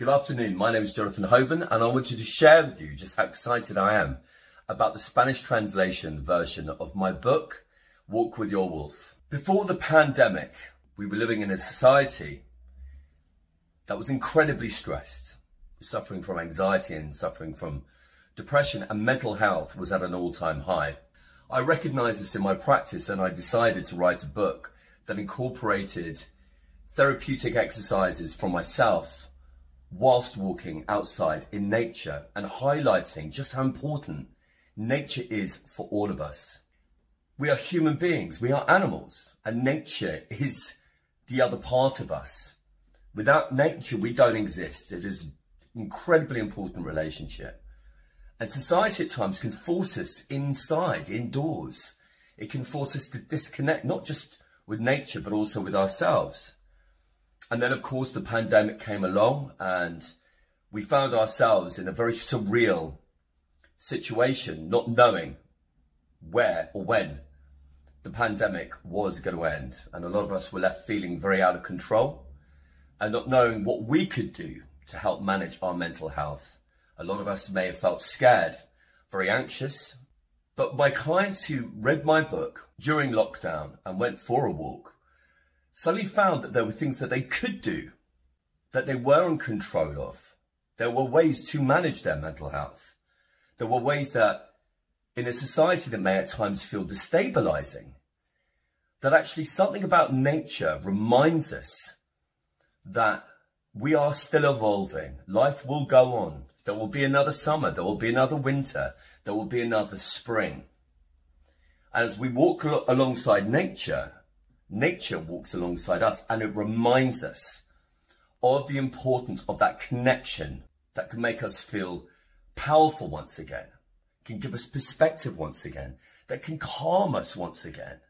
Good afternoon, my name is Jonathan Hoban and I wanted to share with you just how excited I am about the Spanish translation version of my book, Walk With Your Wolf. Before the pandemic, we were living in a society that was incredibly stressed, suffering from anxiety and suffering from depression and mental health was at an all-time high. I recognised this in my practice and I decided to write a book that incorporated therapeutic exercises for myself whilst walking outside in nature and highlighting just how important nature is for all of us. We are human beings, we are animals, and nature is the other part of us. Without nature, we don't exist. It is an incredibly important relationship. And society at times can force us inside, indoors. It can force us to disconnect, not just with nature, but also with ourselves. And then, of course, the pandemic came along and we found ourselves in a very surreal situation, not knowing where or when the pandemic was going to end. And a lot of us were left feeling very out of control and not knowing what we could do to help manage our mental health. A lot of us may have felt scared, very anxious. But my clients who read my book during lockdown and went for a walk suddenly found that there were things that they could do, that they were in control of. There were ways to manage their mental health. There were ways that, in a society that may at times feel destabilizing, that actually something about nature reminds us that we are still evolving. Life will go on. There will be another summer. There will be another winter. There will be another spring. As we walk alongside nature, nature walks alongside us and it reminds us of the importance of that connection that can make us feel powerful once again, can give us perspective once again, that can calm us once again,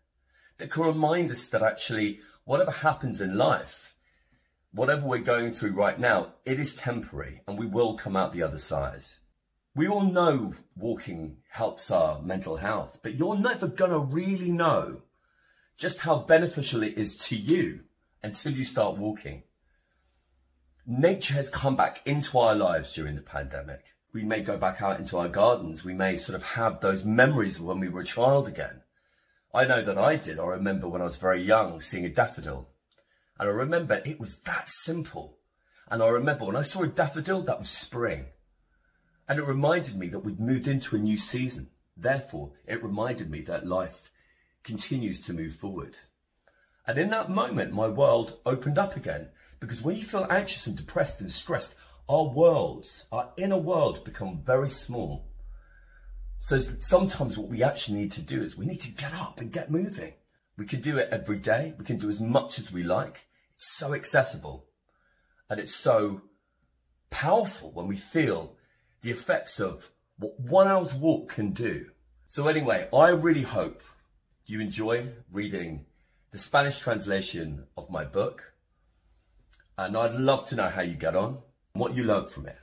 that can remind us that actually whatever happens in life, whatever we're going through right now, it is temporary and we will come out the other side. We all know walking helps our mental health, but you're never going to really know just how beneficial it is to you until you start walking. Nature has come back into our lives during the pandemic. We may go back out into our gardens. We may sort of have those memories of when we were a child again. I know that I did. I remember when I was very young seeing a daffodil. And I remember it was that simple. And I remember when I saw a daffodil, that was spring. And it reminded me that we'd moved into a new season. Therefore, it reminded me that life continues to move forward. And in that moment, my world opened up again. Because when you feel anxious and depressed and stressed, our worlds, our inner world become very small. So sometimes what we actually need to do is we need to get up and get moving. We can do it every day. We can do as much as we like. It's so accessible. And it's so powerful when we feel the effects of what one hour's walk can do. So anyway, I really hope you enjoy reading the Spanish translation of my book. And I'd love to know how you get on, what you learned from it.